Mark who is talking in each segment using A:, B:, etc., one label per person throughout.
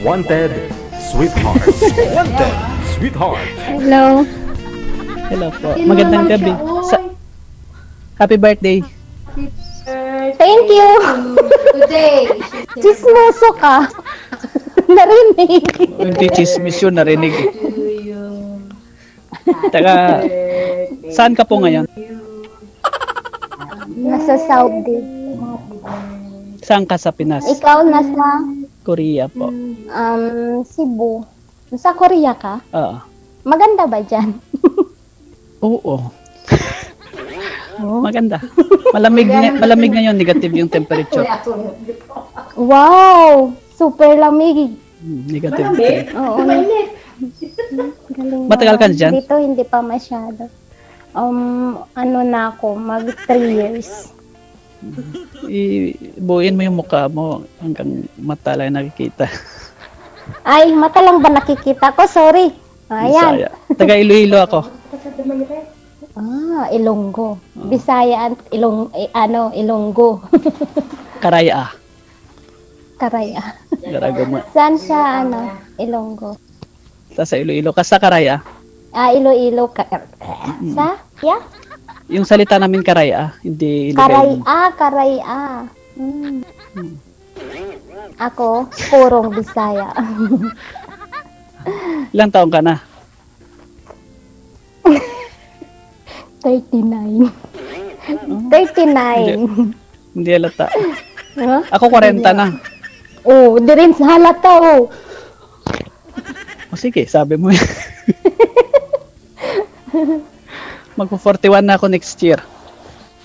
A: Wanted Sweetheart. Wanted Sweetheart.
B: Hello.
C: Hello po. Magandang gabi. Sa Happy birthday.
B: Thank you.
D: Today.
B: Chismoso ka. Narinig.
C: Hindi chismis yun, narinig. Taga, saan ka po ngayon?
B: Nasa Saudi.
C: Saan ka sa Pinas?
B: Ikaw nasa
C: Korea po.
B: um, Cebu. Nasa Korea ka?
C: Oo.
B: Maganda ba dyan?
C: Oo. Maganda. Malamig na, malamig ngayon, negative yung temperature.
B: Wow! Super lamig.
C: Hmm, Negative. three.
B: Oo. Galing
C: Matagal ka dyan?
B: Dito hindi pa masyado. Um, ano na ako, mag 3 years.
C: Ibuin mo yung mukha mo hanggang mata lang nakikita.
B: Ay, mata lang ba nakikita ko? Sorry. Ayan.
C: Bisaya. Taga Iloilo ako.
B: Ah, Ilonggo. Bisaya at Ilong eh, ano, Ilonggo.
C: Karaya.
B: Karaya.
C: Garago mo.
B: Saan siya ano? Ilonggo.
C: Sa sa Iloilo ka sa Karaya.
B: Ah, Iloilo ka. Sa? Yeah?
C: Yung salita namin Karaya, hindi
B: Karay,
C: Ilocano.
B: ah, karay, ah. Hmm. Ako, purong Bisaya.
C: Ilang taong ka na?
B: 39. 39.
C: Hindi halata.
B: Huh?
C: Ako 40 na.
B: Oh, di rin halata, oh.
C: O sige, sabi mo yan. Magpo-41 na ako next year.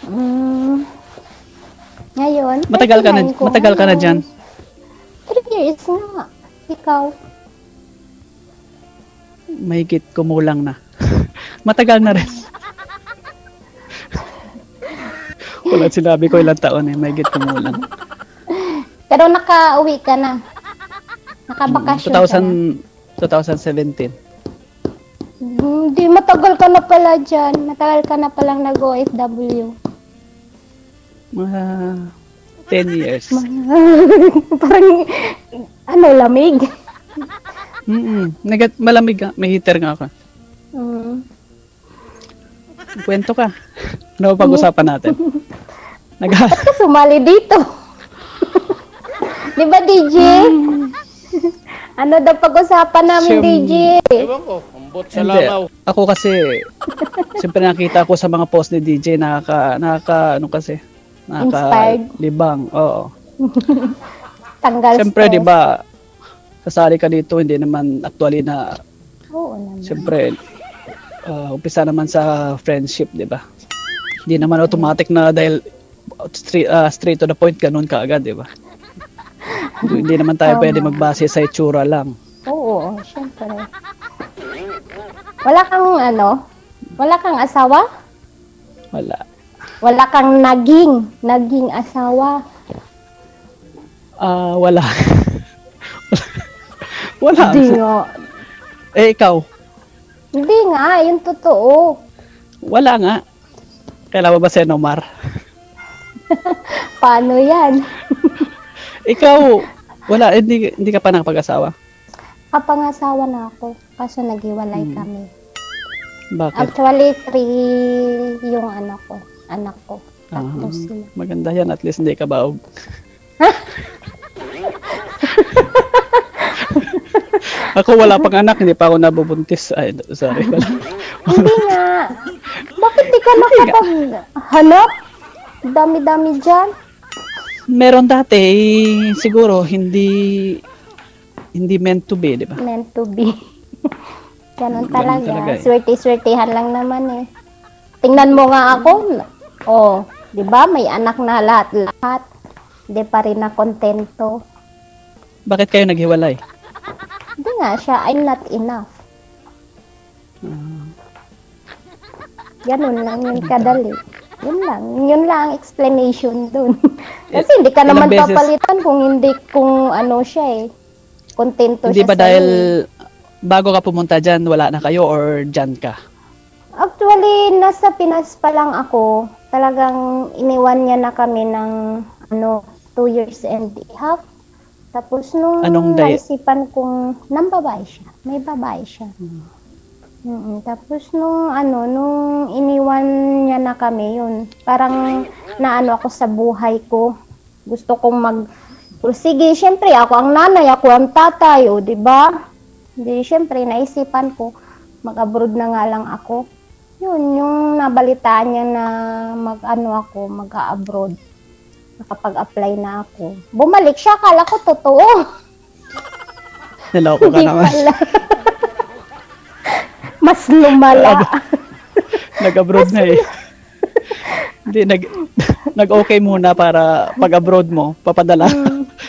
B: Mm. Ngayon,
C: Matagal ka na,
B: 39 ko
C: matagal ka na
B: ngayon.
C: dyan.
B: 3 years nga. Ikaw.
C: Mahigit kumulang na. Matagal na rin. Wala sinabi ko ilang taon eh. Mahigit kumulang.
B: Pero naka-uwi ka na. Nakabakasyon ka na.
C: 2000, 2017.
B: Hindi, matagal ka na pala dyan. Matagal ka na palang nag-OFW.
C: Mga 10 years.
B: Parang, ano, lamig.
C: Mm Nagat, malamig nga. May heater nga ako.
B: Mm.
C: Kwento ka. Ano pag-usapan natin? Nag
B: Ba't ka sumali dito? Di ba, DJ? Ano daw pag-usapan namin,
C: Siyem-
B: DJ?
E: Ewan ko, ambot sa
C: Hindi.
E: langaw.
C: Ako kasi, siyempre nakita ko sa mga post ni DJ, nakaka, nakaka, ano kasi,
B: Inspired.
C: nakaka, libang, oo.
B: Tanggal
C: Siyempre,
B: stress.
C: di ba, kasali ka dito, hindi naman actually na,
B: Oo naman.
C: siyempre, ah, umpisa naman sa friendship, di ba? Hindi naman automatic na dahil straight, ah, straight to the point, ganun ka agad, di ba? Hindi naman tayo
B: Tama.
C: pwede magbase sa itsura lang.
B: Oo, siyempre. Wala kang, ano, wala kang asawa?
C: Wala.
B: Wala kang naging, naging asawa.
C: Ah, wala. wala.
B: Hindi nga.
C: Eh, ikaw,
B: Hindi nga, yung totoo.
C: Wala nga. Kailangan ba si Nomar?
B: Paano yan?
C: Ikaw, wala, hindi, hindi ka pa nakapag-asawa.
B: Kapangasawa na ako, kaso naghiwalay
C: Hmm.
B: kami.
C: Bakit?
B: Actually, three yung anak ko. Anak ko. Tatlo
C: Ah,
B: sila.
C: maganda yan, at least hindi ka baog. ako wala pang anak, hindi pa ako nabubuntis. Ay, sorry. Wala.
B: Hindi nga. Bakit di ka nakapaghanap? Dami-dami dyan.
C: Meron dati, eh, siguro, hindi hindi meant to be, di ba?
B: Meant to be. Ganon talaga.
C: talaga eh.
B: Swerte-swertehan lang naman eh. Tingnan mo nga ako. Oh, di ba? May anak na lahat-lahat. Hindi pa rin na kontento.
C: Bakit kayo naghiwalay?
B: Hindi nga siya, I'm not enough.
C: Ah.
B: Ganun lang yun kadali. Yun lang. Yun lang ang explanation dun. Kasi hindi ka naman
C: beses-
B: papalitan kung hindi, kung ano siya eh. Kontento
C: Hindi
B: siya
C: ba
B: sa'yo
C: dahil bago ka pumunta dyan, wala na kayo or dyan ka?
B: Actually, nasa Pinas pa lang ako. Talagang iniwan niya na kami ng ano, two years and a half. Tapos nung
C: Anong day-
B: naisipan kong, nang babae siya. May babae siya. Mm, Tapos nung ano, nung iniwan niya na kami, yun, parang naano ako sa buhay ko. Gusto kong mag, sige, syempre ako ang nanay, ako ang tatay, o, di ba? Di, syempre, naisipan ko, mag-abroad na nga lang ako. Yun, yung nabalitaan niya na mag-ano ako, mag-abroad. Nakapag-apply na ako. Bumalik siya, kala ko totoo.
C: Niloko ka naman.
B: pala. Mas lumala.
C: Nag-abroad na eh. Hindi, nag, nag-okay muna para pag-abroad mo, papadala.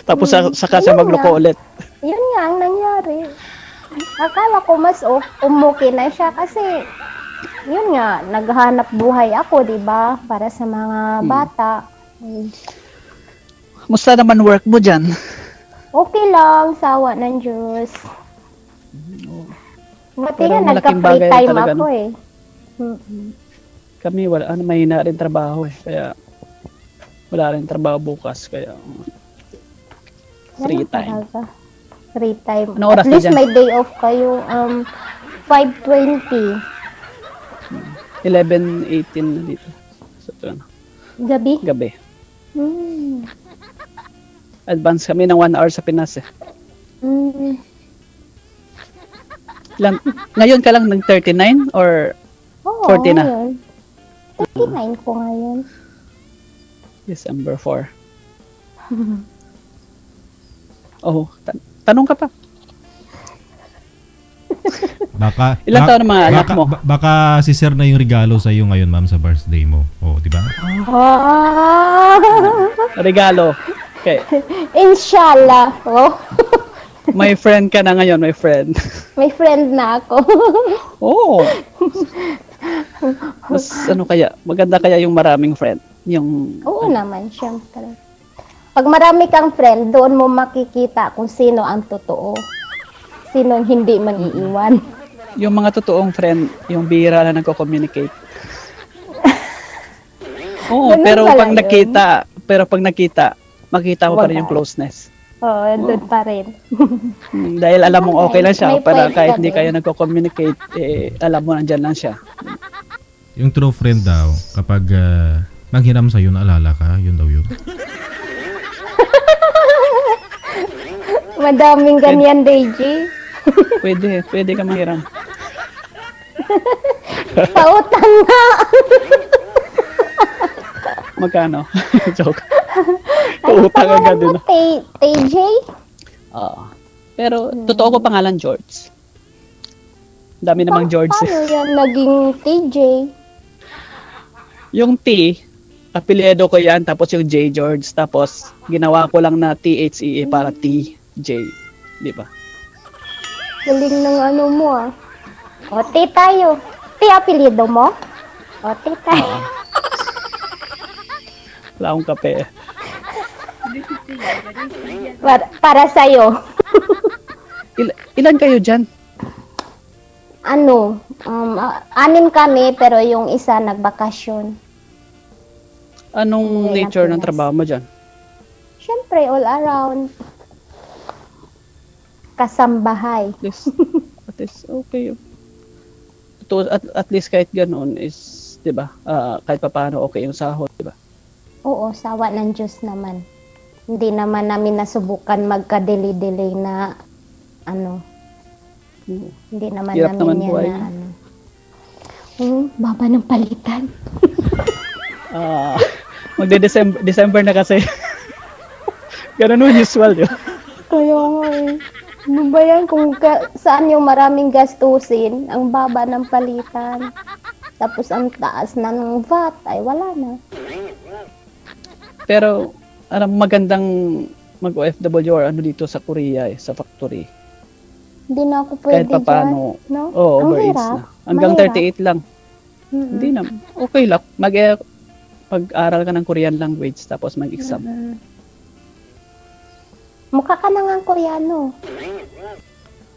C: Tapos sa, saka siya magloko
B: nga.
C: ulit.
B: Yun nga ang nangyari. Akala ko mas umuki na siya kasi yun nga, naghanap buhay ako, di ba? Para sa mga
C: Hmm.
B: bata. Mm.
C: Musta naman work mo dyan?
B: Okay lang, sawa ng Diyos. Buti nga, nagka-free time
C: talaga,
B: ako
C: no?
B: eh.
C: Kami wala, ano, mahina rin trabaho eh. Kaya wala rin trabaho bukas. Kaya free time.
B: talaga. Free time.
C: Oras
B: At least may day off kayo. Um, 5.20.
C: 11.18 na dito. So, ano,
B: Gabi.
C: gabi.
B: Hmm.
C: Advance kami ng 1 hour sa Pinas eh.
B: Mm.
C: Ilan, ngayon ka lang ng 39 or
B: Oo,
C: 40 na?
B: ngayon. 39 ko ngayon.
C: December 4? Oh, ta- tanong ka pa.
D: Baka
C: Ilan
D: ba-
C: taon ang mga anak
D: baka,
C: mo?
D: ba- baka si Sir na yung regalo sa iyo ngayon, ma'am, sa birthday mo. Oh, di ba?
B: Ah,
C: Regalo. Okay.
B: inshallah. Oh,
C: My friend ka na ngayon, my friend.
B: may friend na ako.
C: Oh. Mas ano kaya, maganda kaya yung maraming friend. Yung
B: Oo naman, syempre. Pag marami kang friend, doon mo makikita kung sino ang totoo. Sino ang hindi mag-iiwan.
C: yung mga totoong friend, yung bihira na nagko-communicate. Oo, pero pag
B: yun.
C: nakita, pero pag nakita, makita mo pa rin
B: Wala.
C: yung closeness.
B: Oo, doon pa rin.
C: Hmm, Dahil alam mong okay lang siya,
B: May
C: para kahit
B: ka
C: hindi kayo nagko-communicate, eh, alam mo nandyan lang siya.
D: Yung true friend daw, kapag uh, nanghiram sa'yo, naalala ka, yun daw yun.
B: Madaming ganyan, DJ.
C: Pwede, pwede ka manghiram.
B: Pautang na.
C: Magkano? Joke. Utang agad din.
B: TJ?
C: Oo. Pero, totoo ko pangalan, George. Dami namang George.
B: Paano yan naging TJ?
C: Yung T, apelyido ko yan, tapos yung J, George. Tapos, ginawa ko lang na T-H-E-E para T, J. Di ba?
B: Galing ng ano mo ah. O, T tayo. T apelido mo? O, T tayo.
C: Wala akong kape.
B: Para, para sa'yo.
C: Il- ilan kayo dyan?
B: Ano, um, anim kami pero yung isa nagbakasyon.
C: Anong
B: Ilan
C: nature ng trabaho mo dyan?
B: Siyempre, all around. Kasambahay.
C: At least, at least okay. To, at, at least kahit ganun is, di ba, ah, kahit papaano okay yung sahod, di ba?
B: Oo, sawa ng Diyos naman. Hindi naman namin nasubukan magka-delay-delay na ano. Hindi naman
C: Hirap
B: namin
C: naman
B: yan
C: buhay.
B: na ano. Hmm, baba ng palitan.
C: Ah, magde-December December na kasi. Ganun yung usual yun.
B: Kaya nga eh. Ano ba yan kung ka- saan yung maraming gastusin, ang baba ng palitan. Tapos ang taas na ng VAT, ay wala na.
C: Pero, ano, magandang mag-OFW or ano dito sa Korea eh, sa factory.
B: Hindi na ako
C: Kahit
B: pwede
C: pa paano,
B: dyan. No?
C: Oo,
B: ang
C: overage
B: hirap.
C: na. Hanggang
B: Mahirap.
C: 38 lang.
B: Mm-mm.
C: Hindi na. Okay lang. Mag pag-aral ka ng Korean language tapos mag-exam.
B: Mm. Mukha ka na nga Koreano.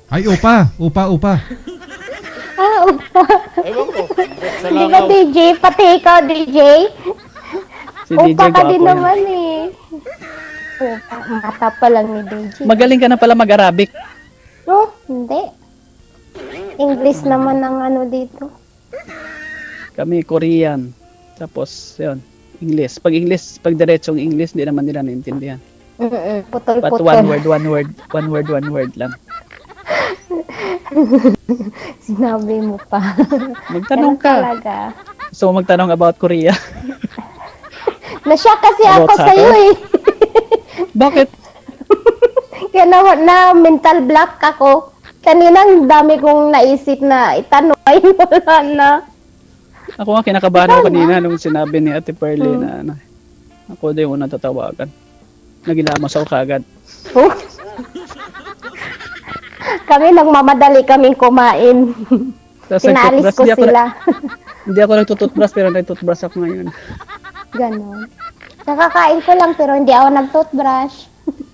D: Ay, upa! Upa, upa!
B: Ah, upa.
E: Ewan ko, ambot sa
B: Di ba. DJ? Pati ikaw, DJ?
C: Si DJ
B: Upa ka din naman eh. Oh, mata pa lang ni DJ.
C: Magaling ka na pala mag-Arabic.
B: Oh, hindi. English naman ang ano dito.
C: Kami Korean. Tapos, yun, English. Pag English, pag diretsong English, di naman nila naintindihan.
B: Mm-mm,
C: But
B: putol-putol.
C: one word, one word, one word, one word lang.
B: Sinabi mo pa.
C: Magtanong
B: Ganun
C: ka.
B: talaga.
C: So, magtanong about Korea.
B: Nasya kasi ako
C: About
B: sa iyo eh.
C: Bakit?
B: Kaya na, na mental block ako. Kanina ang dami kong naisip na itanong ay wala na.
C: Ako nga kinakabahan ako kanina nung sinabi ni Ate Pearlie
B: Hmm.
C: na ano, ako daw yung unang tatawagan. Nagilamos ako kagad.
B: Oh. kami nagmamadali kaming kumain.
C: Tapos
B: Pinalis ko
C: Hindi ako,
B: sila.
C: hindi ako nagtututbrush pero nagtutbrush ako ngayon.
B: Ganon. Nakakain ko lang pero hindi ako nag-toothbrush.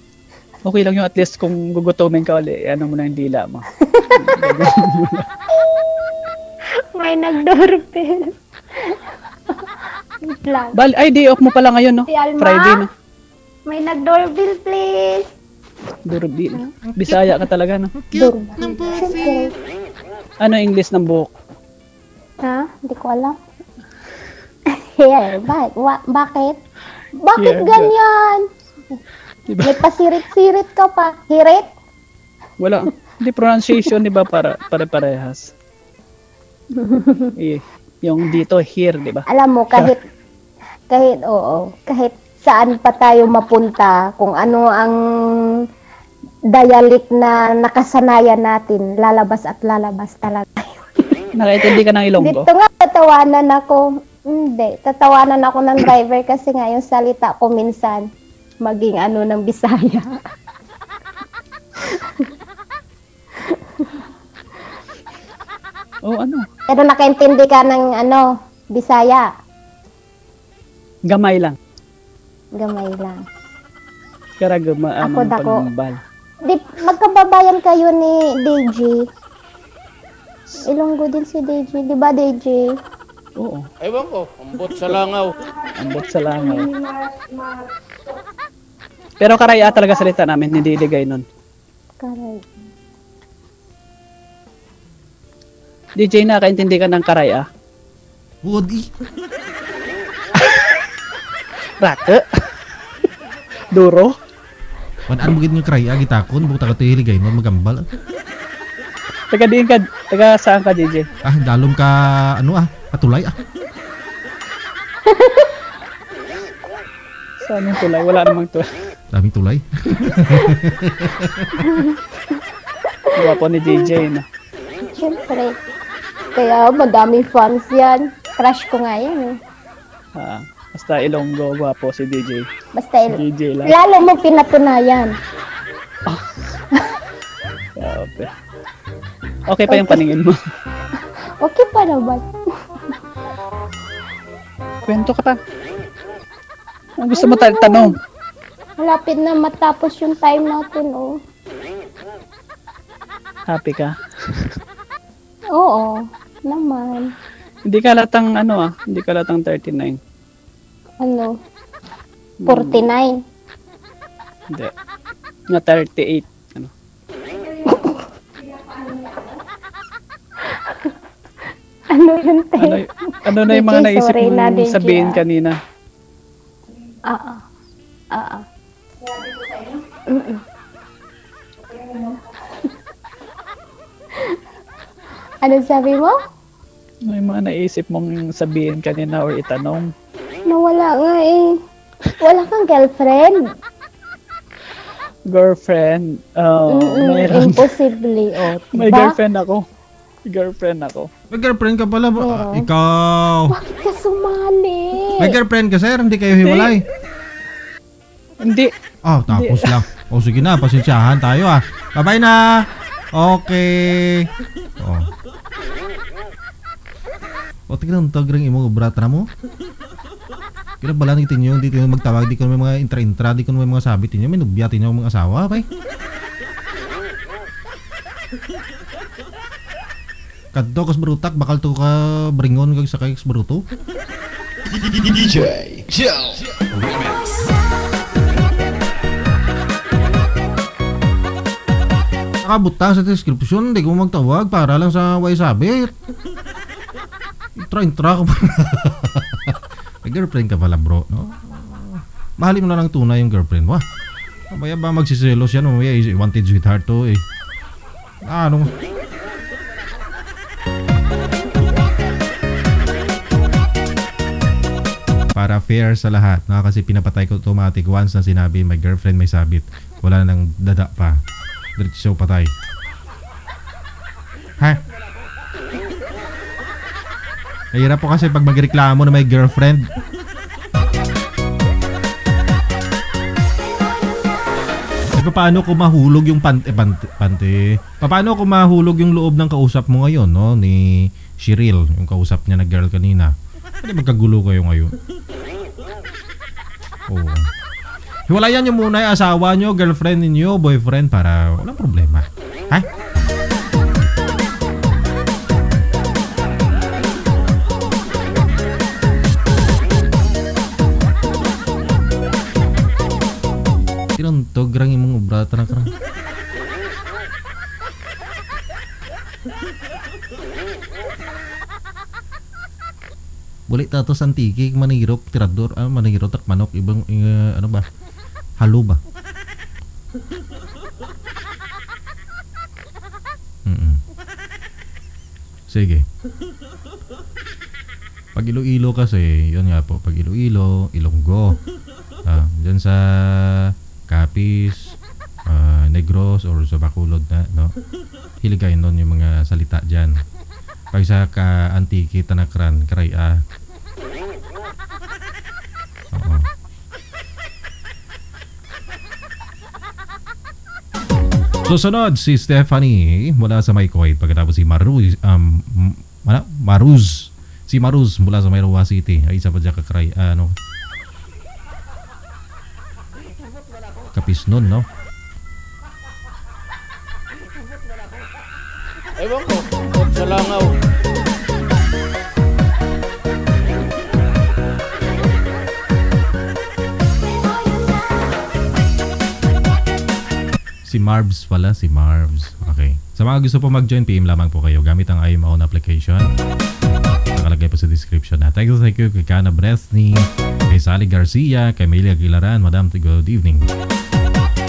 C: Okay lang yung at least kung gugutomin ka ulit, ano mo na yung dila mo.
B: May nag-doorbell. Lang.
C: Bal, ay, day off mo pala ngayon, no?
B: Si Alma?
C: Friday, no?
B: May nag-doorbell, please.
C: Durbil. Bisaya ka talaga, no?
B: Doorbell. Siyempre.
C: Ano English ng buhok?
B: Ha? Hindi ko alam. Hair. Ba- wa- bakit? Bakit
C: Hair.
B: ganyan?
C: Diba?
B: May pasirit-sirit ka pa. Hirit?
C: Wala. Hindi pronunciation, di ba? Para, para parehas. eh, yung dito, here, di ba?
B: Alam mo, kahit, kahit, oo, kahit saan pa tayo mapunta, kung ano ang dialect na nakasanayan natin, lalabas at lalabas talaga.
C: Nakaintindi ka ng Ilonggo?
B: Dito nga, tatawanan ako. Hindi, tatawanan ako ng driver kasi nga yung salita ko minsan maging ano ng Bisaya.
C: Oh, ano?
B: Pero nakaintindi ka ng ano, Bisaya.
C: Gamay lang.
B: Gamay lang.
C: Kaya gama,
B: Ako,
C: ano,
B: dako.
C: pagbal.
B: Di, magkababayan kayo ni DJ. Ilonggo din si DJ. Di ba, DJ?
C: Oo,
E: Ewan ko, ambot sa langaw.
C: ambot sa langaw. Pero karaya talaga salita namin, hindi ligay nun.
B: Karay.
C: DJ, nakaintindi ka ng karaya?
D: Udi.
C: Rake? Duro?
D: Panaan mo gid nga kraya gitakon bukta ka tihiligay no magambal.
C: Taga diin ka, taga saan ka, DJ?
D: Ah, dalom ka ano ah, katulay ah.
C: Saan yung tulay? Wala namang tulay.
D: Daming tulay.
C: Gwapo ni DJ, no?
B: Siyempre. Kaya madaming fans yan. Crush ko nga yan eh.
C: Ah, basta Ilonggo, gwapo si DJ.
B: Basta il-
C: DJ lang.
B: lalo mo pinatunayan.
C: Grabe. Okay pa yung paningin mo.
B: Okay pa naman.
C: Kwento ka pa. Ang gusto mo tal- tanong?
B: Malapit na matapos yung time natin, oh.
C: Happy ka?
B: Oo, naman.
C: Hindi ka latang ano ah, hindi ka latang 39.
B: Ano? 49.
C: Hindi. Nga 38. Ano?
B: Ano yun, te?
C: Ano, ano na yung mga
B: DJ,
C: naisip
B: sorry na,
C: mong
B: DJ,
C: sabihin
B: ah.
C: kanina?
B: Ah. Mm-mm. ano sabi mo?
C: Ano yung mga naisip mong sabihin kanina or itanong?
B: Nawala nga eh. Wala kang girlfriend?
C: Girlfriend? Oh,
B: Mm-mm,
C: mayroon.
B: imposible. Oh,
C: May
B: diba?
C: girlfriend ako. May girlfriend ako.
D: May girlfriend ka pala. Ah,
B: Oo.
D: ikaw.
B: Bakit ka sumali?
D: May girlfriend ka sir, hindi kayo hiwalay.
C: Hindi.
D: Oh, tapos lang. O sige na, pasensyahan tayo ah. Bye-bye na. Okay. Oh. O tignan tag ring imo bratra mo. Kaya bala ni tinyo, di tinyo magtawag, di ko may mga intra-intra, di ko may mga sabi tinyo, may nubya tinyo mga asawa, bay. Kadto kas berutak bakal tuh ka beringon kag sakay kas beruto.
A: DJ Joe Remix.
D: Nakabutang sa description, di ko magtawag para lang sa waisabit. Intra-intra ka pa. May girlfriend ka pala bro, no? Mahalin mo na lang tunay yung girlfriend mo. Ah. Mamaya ba magsiselos yan? Mamaya is wanted sweetheart to eh. Anong... Ah, Para fair sa lahat. No? Kasi pinapatay ko automatic once na sinabi may girlfriend may sabit. Wala nang dada pa. Diretso patay. Ha? Mahirap po kasi pag magreklamo na may girlfriend. Paano kung mahulog yung pante, pante, pante? Paano kung mahulog yung loob ng kausap mo ngayon, no? Ni Shiril, yung kausap niya na girl kanina. Pwede magkagulo kayo ngayon. Oo. Hiwalayan niyo muna yung asawa niyo, girlfriend niyo, boyfriend para walang problema. Ha? Tinuntog rang imong obra tanang karang. Bulit tato santiki manirok tirador ah manirok tak manok ibang eh, ano ba? Halo ba? Mm. Sige. Pag Iloilo kasi, yun nga po, pag Iloilo, Ilonggo. Ah, dyan sa Capiz, ah, Negros or sa Bacolod na, no? Hilig kayo nun yung mga salita dyan. Pag sa ka Antiki, Tanakran, Karaya. Oo. Susunod si Stephanie mula sa Maykoy pagkatapos si Maruz um? Maruz si Maruz mula sa Mayrowa City ay isa pa dyan kakray ano kapis nun no
E: Ewan ko, sa langaw.
D: Si Marvs pala, si Marvs. Okay. Sa mga gusto po mag-join, PM lamang po kayo gamit ang IMO application. Nakalagay po sa description na. Thank you, thank you kay Kana Bresni, kay Sally Garcia, kay Melia Aguilaran, Madam, good evening.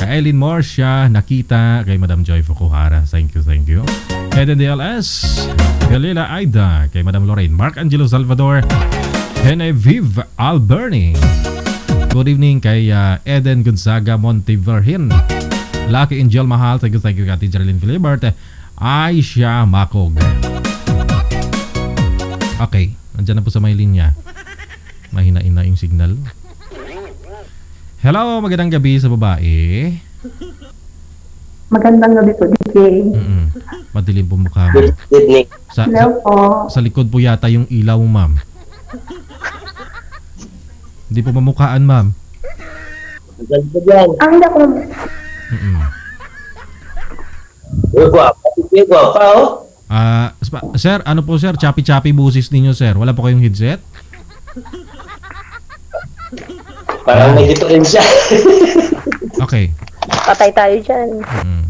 D: Eileen Morsia, Nakita, kay Madam Joy Fukuhara. Thank you, thank you. Eden DLS, Galila Aida, kay Madam Lorraine, Mark Angelo Salvador, Genevieve Alberni. Good evening kay uh, Eden Gonzaga Monteverhin. Lucky Angel Mahal, thank you, thank you kay Geraldine Filibert. Aisha Makog. Okay, andyan na po sa may linya. Mahina-ina yung signal. Hello, magandang gabi sa babae.
F: Magandang gabi po, DJ.
D: Mm-mm. Madilim po mukha mo.
G: Good evening.
D: Sa,
F: Hello
D: sa,
F: po.
D: sa likod po yata yung ilaw mo, ma'am. Hindi po mamukhaan, ma'am.
G: Maganda yan.
F: Ang hindi ako,
D: Mm-mm.
G: Uy, guwapa, oh.
D: Ah, sir, ano po sir? Choppy-choppy busis ninyo, sir. Wala po kayong headset?
G: Parang may dito rin siya.
D: Okay.
F: patay tayo dyan.
D: Mm.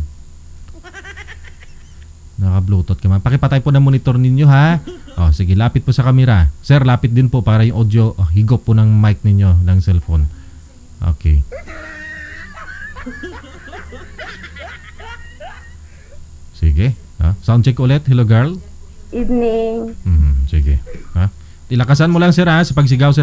D: Naka-bluetooth ka man. Pakipatay po ng monitor ninyo ha. Oh, sige, lapit po sa camera. Sir, lapit din po para yung audio oh, higop po ng mic ninyo ng cellphone. Okay. Sige. Ha? Sound check ulit. Hello girl.
F: Evening.
D: Mhm, sige. Ha? Tilakasan mo lang sir ha sa pagsigaw sir